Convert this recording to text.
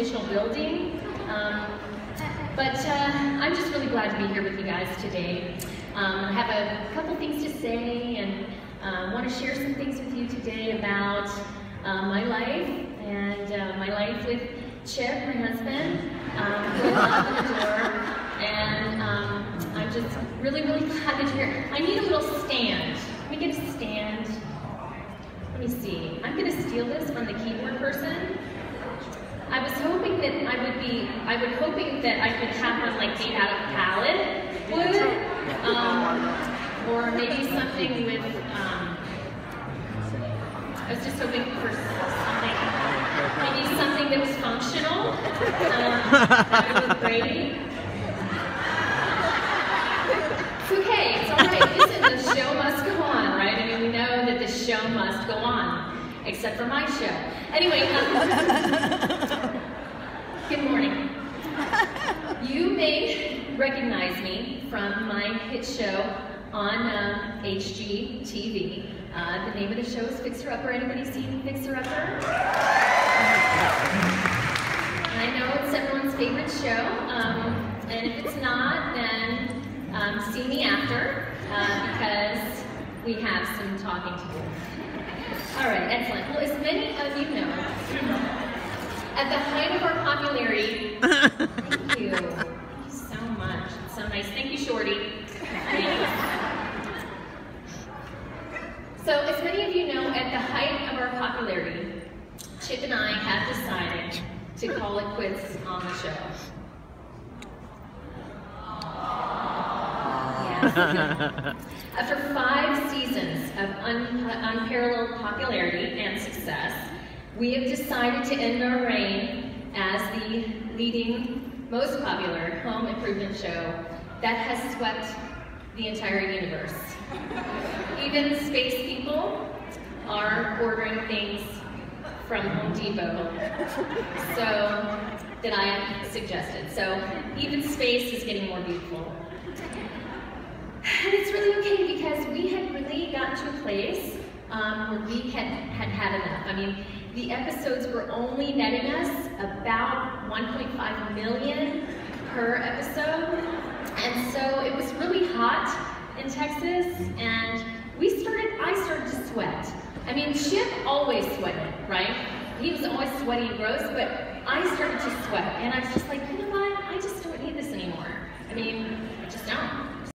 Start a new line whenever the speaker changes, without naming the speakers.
additional building. Um, but uh, I'm just really glad to be here with you guys today. Um, I have a couple things to say and uh, want to share some things with you today about uh, my life and uh, my life with Chip, my husband, um. And um, I'm just really, really glad that you're here. I need a little stand. Let me get a stand. Let me see. I'm going to steal this from the keyboard person. I was hoping that I would be, I was hoping that I could have one like made out of pallet wood, um, or maybe something with, um, I was just hoping for something, maybe something that was functional. Um, that great. It's okay, it's all right. Listen, the show must go on, right? I mean, we know that the show must go on, except for my show. Anyway, um, good morning. You may recognize me from my hit show on um, HGTV. Uh, the name of the show is Fixer Upper. Anybody seen Fixer Upper? I know it's everyone's favorite show, um, and if it's not, then um, see me after, uh, we have some talking to do. All right, excellent. Well, as many of you know, at the height of our popularity, thank you, thank you so much. It's so nice. Thank you, Shorty. So, as many of you know, at the height of our popularity, Chip and I have decided to call it quits on the show. After five seasons of un unparalleled popularity and success, we have decided to end our reign as the leading, most popular home improvement show that has swept the entire universe. Even space people are ordering things from Home Depot. So, that I suggested. So, even space is getting more beautiful. Really okay because we had really gotten to a place um, where we had, had had enough. I mean, the episodes were only netting us about 1.5 million per episode. And so it was really hot in Texas and we started, I started to sweat. I mean, Chip always sweated, right? He was always sweaty and gross, but I started to sweat and I was just like, you know what? I just don't need this anymore. I mean, I just don't.